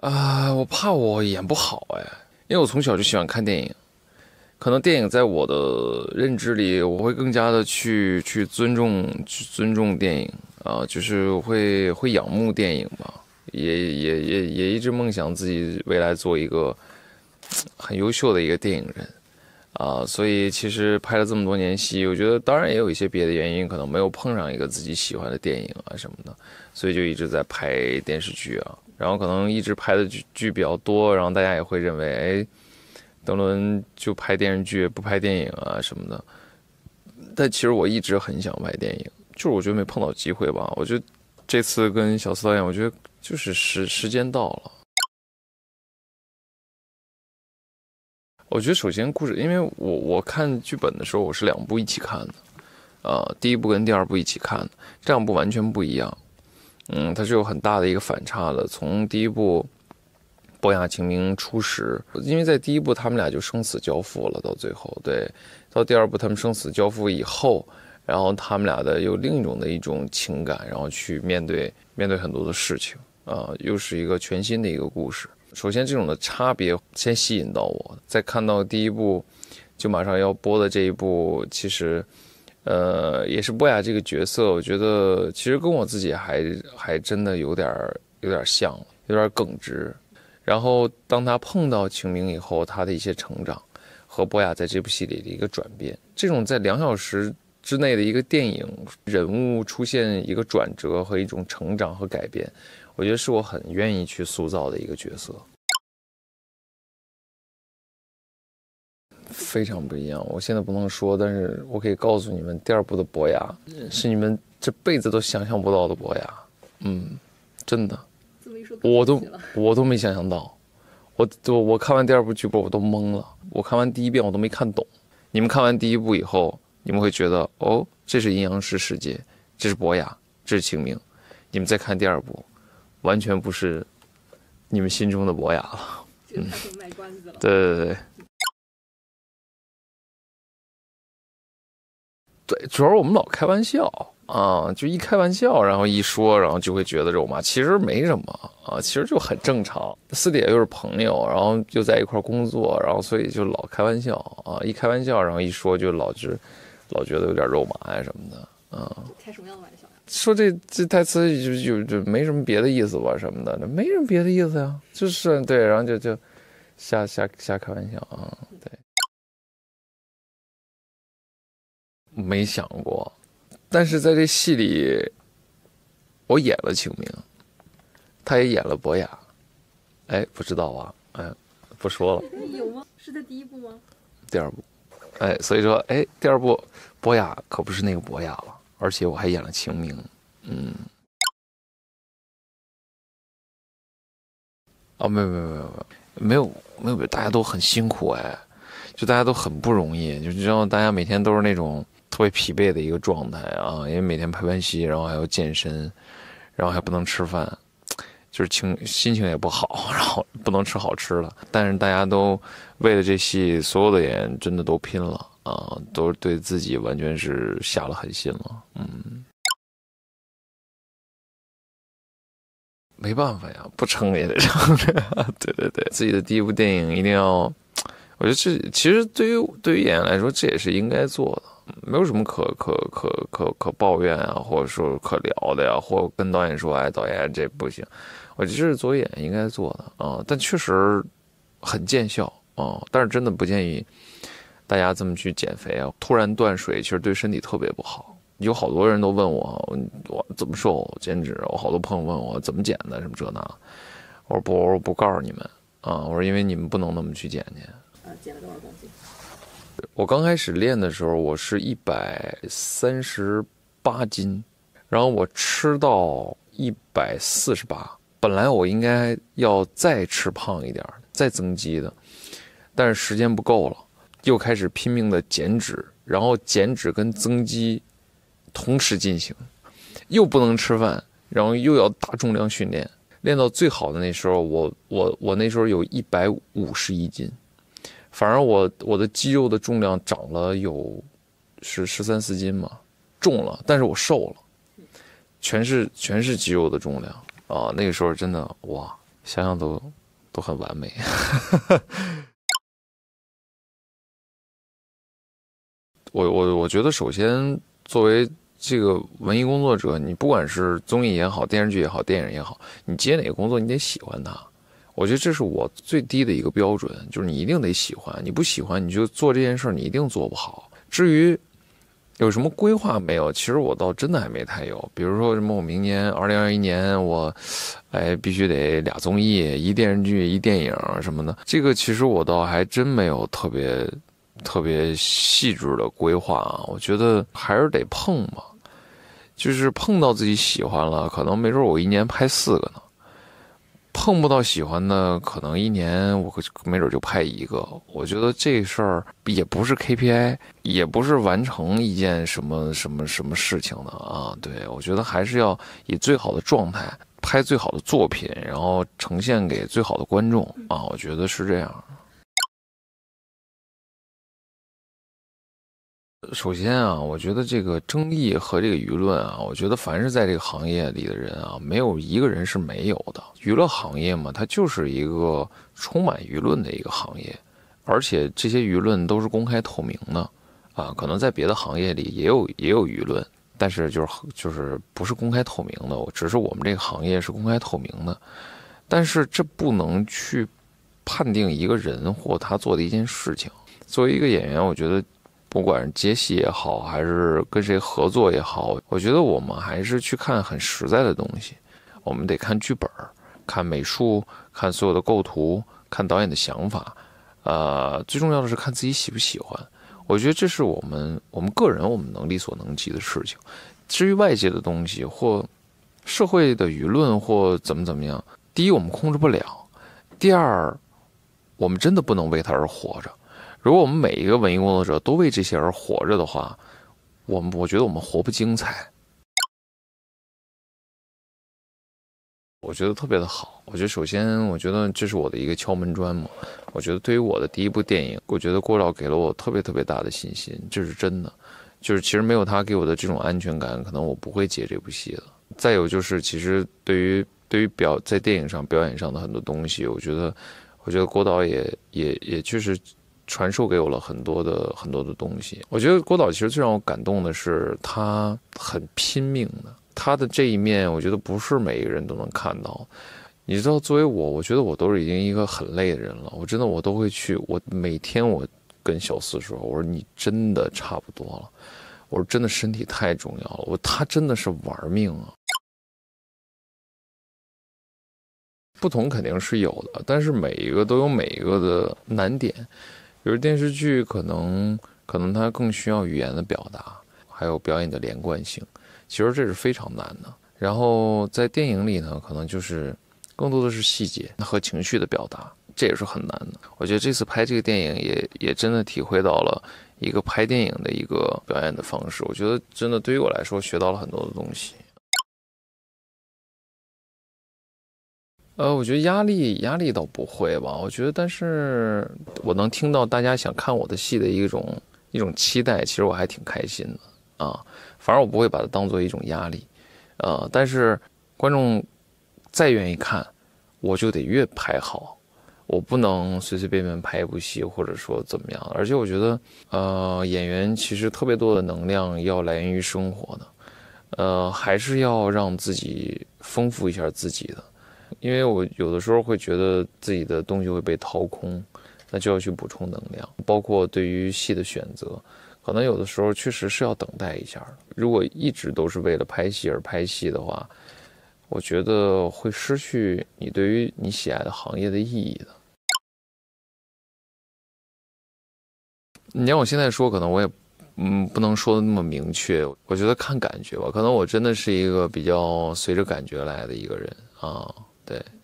啊，我怕我演不好哎，因为我从小就喜欢看电影，可能电影在我的认知里，我会更加的去去尊重去尊重电影。啊，就是会会仰慕电影吧，也也也也一直梦想自己未来做一个很优秀的一个电影人。啊，所以其实拍了这么多年戏，我觉得当然也有一些别的原因，可能没有碰上一个自己喜欢的电影啊什么的，所以就一直在拍电视剧啊。然后可能一直拍的剧剧比较多，然后大家也会认为，哎，邓伦就拍电视剧不拍电影啊什么的。但其实我一直很想拍电影，就是我觉得没碰到机会吧。我觉得这次跟小司导演，我觉得就是时时间到了。我觉得首先故事，因为我我看剧本的时候，我是两部一起看的，呃，第一部跟第二部一起看的，这两部完全不一样。嗯，它是有很大的一个反差的。从第一部博雅晴明初始，因为在第一部他们俩就生死交付了，到最后对，到第二部他们生死交付以后，然后他们俩的有另一种的一种情感，然后去面对面对很多的事情啊，又是一个全新的一个故事。首先这种的差别先吸引到我，再看到第一部就马上要播的这一部，其实。呃，也是波雅这个角色，我觉得其实跟我自己还还真的有点有点像，有点耿直。然后当他碰到晴明以后，他的一些成长和波雅在这部戏里的一个转变，这种在两小时之内的一个电影人物出现一个转折和一种成长和改变，我觉得是我很愿意去塑造的一个角色。非常不一样，我现在不能说，但是我可以告诉你们，第二部的伯牙是你们这辈子都想象不到的伯牙，嗯，真的，我都我都没想象到，我我我看完第二部剧本我都懵了，我看完第一遍我都没看懂，你们看完第一部以后，你们会觉得哦，这是阴阳师世界，这是伯牙，这是清明，你们再看第二部，完全不是你们心中的伯牙了，嗯，卖关子了，对对对。对，主要是我们老开玩笑啊，就一开玩笑，然后一说，然后就会觉得肉麻，其实没什么啊，其实就很正常。私底下又是朋友，然后又在一块工作，然后所以就老开玩笑啊，一开玩笑，然后一说就老是老觉得有点肉麻呀什么的啊。开什么样的玩笑呀？说这这台词就就就没什么别的意思吧什么的，那没什么别的意思呀，就是对，然后就就瞎瞎瞎开玩笑啊，对。没想过，但是在这戏里，我演了清明，他也演了博雅，哎，不知道啊，哎，不说了。有吗？是在第一部吗？第二部，哎，所以说，哎，第二部博雅可不是那个博雅了，而且我还演了清明，嗯。哦，没有没有没有没有没有没有没有，大家都很辛苦哎，就大家都很不容易，就知道大家每天都是那种。会疲惫的一个状态啊，因为每天拍完戏，然后还要健身，然后还不能吃饭，就是情心情也不好，然后不能吃好吃的。但是大家都为了这戏，所有的演员真的都拼了啊，都对自己完全是下了狠心了。嗯，没办法呀，不撑也得撑着。对对对，自己的第一部电影一定要，我觉得这其实对于对于演员来说，这也是应该做的。没有什么可可可可可抱怨啊，或者说可聊的呀，或跟导演说，哎，导演这不行，我觉得这是做演应该做的啊。但确实很见效啊，但是真的不建议大家这么去减肥啊。突然断水，其实对身体特别不好。有好多人都问我，我怎么瘦减脂？我好多朋友问我怎么减的，什么这那。我说不，我不告诉你们啊。我说因为你们不能那么去减去。呃，减了多少公斤？我刚开始练的时候，我是一百三十八斤，然后我吃到一百四十八。本来我应该要再吃胖一点，再增肌的，但是时间不够了，又开始拼命的减脂，然后减脂跟增肌同时进行，又不能吃饭，然后又要大重量训练，练到最好的那时候，我我我那时候有一百五十一斤。反而我我的肌肉的重量长了有是十三四斤嘛，重了，但是我瘦了，全是全是肌肉的重量啊！那个时候真的哇，想想都都很完美。我我我觉得，首先作为这个文艺工作者，你不管是综艺也好，电视剧也好，电影也好，你接哪个工作，你得喜欢它。我觉得这是我最低的一个标准，就是你一定得喜欢，你不喜欢，你就做这件事儿，你一定做不好。至于有什么规划没有，其实我倒真的还没太有。比如说什么，我明年二零二一年我，哎，必须得俩综艺、一电视剧、一电影什么的，这个其实我倒还真没有特别。特别细致的规划啊，我觉得还是得碰嘛，就是碰到自己喜欢了，可能没准我一年拍四个呢；碰不到喜欢的，可能一年我没准就拍一个。我觉得这事儿也不是 KPI，也不是完成一件什么什么什么事情的啊。对我觉得还是要以最好的状态拍最好的作品，然后呈现给最好的观众啊。我觉得是这样。首先啊，我觉得这个争议和这个舆论啊，我觉得凡是在这个行业里的人啊，没有一个人是没有的。娱乐行业嘛，它就是一个充满舆论的一个行业，而且这些舆论都是公开透明的啊。可能在别的行业里也有也有舆论，但是就是就是不是公开透明的。只是我们这个行业是公开透明的，但是这不能去判定一个人或他做的一件事情。作为一个演员，我觉得。不管是接戏也好，还是跟谁合作也好，我觉得我们还是去看很实在的东西。我们得看剧本，看美术，看所有的构图，看导演的想法。呃，最重要的是看自己喜不喜欢。我觉得这是我们我们个人我们能力所能及的事情。至于外界的东西或社会的舆论或怎么怎么样，第一我们控制不了，第二我们真的不能为他而活着。如果我们每一个文艺工作者都为这些而活着的话，我们我觉得我们活不精彩。我觉得特别的好。我觉得首先，我觉得这是我的一个敲门砖嘛。我觉得对于我的第一部电影，我觉得郭导给了我特别特别大的信心，这是真的。就是其实没有他给我的这种安全感，可能我不会接这部戏的。再有就是，其实对于对于表在电影上表演上的很多东西，我觉得，我觉得郭导也也也确实。传授给我了很多的很多的东西。我觉得郭导其实最让我感动的是他很拼命的，他的这一面我觉得不是每一个人都能看到。你知道，作为我，我觉得我都是已经一个很累的人了。我真的我都会去，我每天我跟小四说，我说你真的差不多了，我说真的身体太重要了。我他真的是玩命啊。不同肯定是有的，但是每一个都有每一个的难点。比如电视剧，可能可能它更需要语言的表达，还有表演的连贯性，其实这是非常难的。然后在电影里呢，可能就是更多的是细节和情绪的表达，这也是很难的。我觉得这次拍这个电影，也也真的体会到了一个拍电影的一个表演的方式。我觉得真的对于我来说，学到了很多的东西。呃，我觉得压力压力倒不会吧。我觉得，但是我能听到大家想看我的戏的一种一种期待，其实我还挺开心的啊。反而我不会把它当做一种压力，呃，但是观众再愿意看，我就得越拍好，我不能随随便便拍一部戏，或者说怎么样。而且我觉得，呃，演员其实特别多的能量要来源于生活的，呃，还是要让自己丰富一下自己的。因为我有的时候会觉得自己的东西会被掏空，那就要去补充能量。包括对于戏的选择，可能有的时候确实是要等待一下如果一直都是为了拍戏而拍戏的话，我觉得会失去你对于你喜爱的行业的意义的。你让我现在说，可能我也嗯不能说的那么明确。我觉得看感觉吧，可能我真的是一个比较随着感觉来的一个人啊。对。